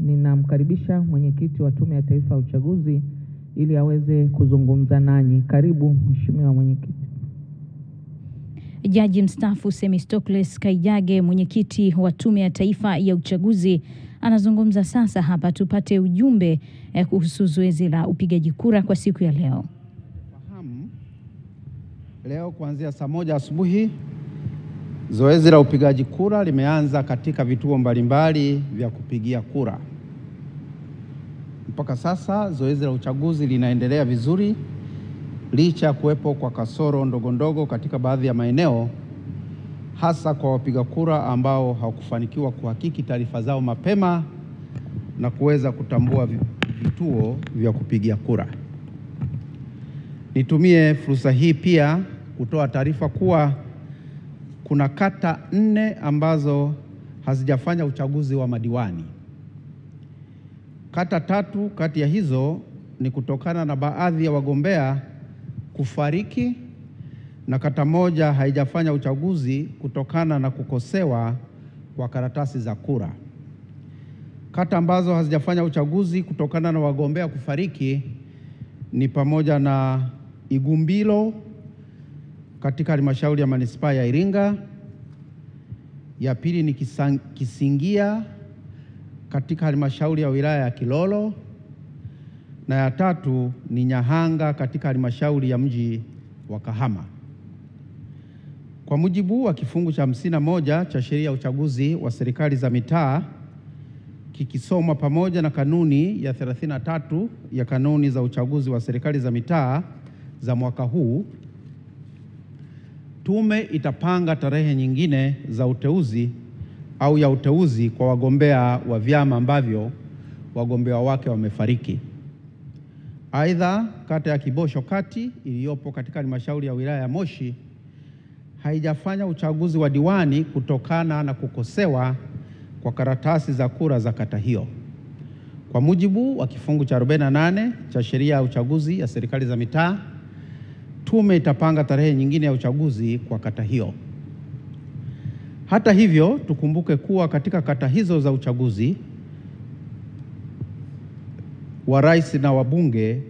ninamkaribisha mwenyekiti wa Tume ya Taifa ya Uchaguzi ili aweze kuzungumza nanyi. Karibu Mheshimiwa Mwenyekiti. Jaji mstaafu Semistocles Kaijage, mwenyekiti wa Tume ya Taifa ya Uchaguzi, anazungumza sasa hapa. Tupate ujumbe eh, kuhusu zoezi la upigaji kura kwa siku ya leo. Fahamu, leo kuanzia saa moja asubuhi zoezi la upigaji kura limeanza katika vituo mbalimbali vya kupigia kura. Mpaka sasa zoezi la uchaguzi linaendelea vizuri licha ya kuwepo kwa kasoro ndogo ndogo katika baadhi ya maeneo, hasa kwa wapiga kura ambao hawakufanikiwa kuhakiki taarifa zao mapema na kuweza kutambua vituo vya kupigia kura. Nitumie fursa hii pia kutoa taarifa kuwa kuna kata nne ambazo hazijafanya uchaguzi wa madiwani. Kata tatu kati ya hizo ni kutokana na baadhi ya wagombea kufariki na kata moja haijafanya uchaguzi kutokana na kukosewa kwa karatasi za kura. Kata ambazo hazijafanya uchaguzi kutokana na wagombea kufariki ni pamoja na Igumbilo katika halmashauri ya manispaa ya Iringa, ya pili ni Kisang- Kisingia katika halmashauri ya wilaya ya Kilolo na ya tatu ni Nyahanga katika halmashauri ya mji wa Kahama. Kwa mujibu wa kifungu cha hamsini na moja cha sheria ya uchaguzi wa serikali za mitaa kikisomwa pamoja na kanuni ya 33 ya kanuni za uchaguzi wa serikali za mitaa za mwaka huu, tume itapanga tarehe nyingine za uteuzi au ya uteuzi kwa wagombea wa vyama ambavyo wagombea wake wamefariki. Aidha, kata ya Kibosho Kati iliyopo katika halmashauri ya wilaya ya Moshi haijafanya uchaguzi wa diwani kutokana na kukosewa kwa karatasi za kura za kata hiyo. Kwa mujibu wa kifungu cha 48 cha sheria ya uchaguzi ya serikali za mitaa, tume itapanga tarehe nyingine ya uchaguzi kwa kata hiyo. Hata hivyo, tukumbuke kuwa katika kata hizo za uchaguzi wa rais na wabunge,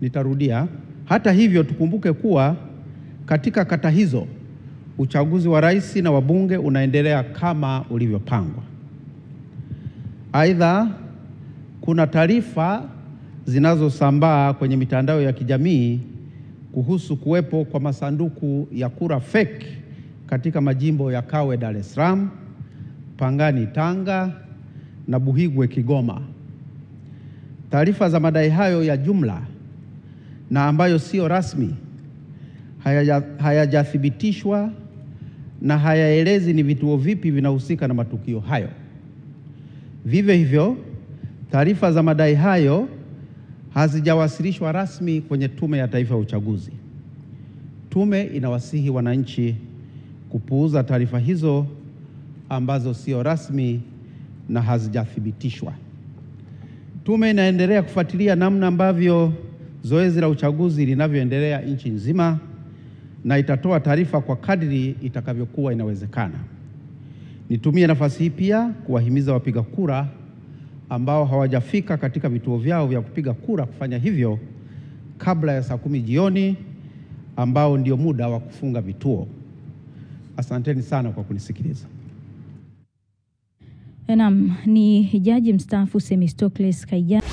nitarudia. Hata hivyo, tukumbuke kuwa katika kata hizo uchaguzi wa rais na wabunge unaendelea kama ulivyopangwa. Aidha, kuna taarifa zinazosambaa kwenye mitandao ya kijamii kuhusu kuwepo kwa masanduku ya kura fake katika majimbo ya Kawe Dar es Salaam, Pangani Tanga na Buhigwe Kigoma. Taarifa za madai hayo ya jumla na ambayo sio rasmi hayajathibitishwa haya na hayaelezi ni vituo vipi vinahusika na matukio hayo. Vivyo hivyo, taarifa za madai hayo hazijawasilishwa rasmi kwenye Tume ya Taifa ya Uchaguzi. Tume inawasihi wananchi kupuuza taarifa hizo ambazo sio rasmi na hazijathibitishwa. Tume inaendelea kufuatilia namna ambavyo zoezi la uchaguzi linavyoendelea nchi nzima na itatoa taarifa kwa kadri itakavyokuwa inawezekana. Nitumie nafasi hii pia kuwahimiza wapiga kura ambao hawajafika katika vituo vyao vya kupiga kura kufanya hivyo kabla ya saa kumi jioni ambao ndio muda wa kufunga vituo. Asanteni sana kwa kunisikiliza. Naam, ni jaji mstaafu Semistocles Kaijage.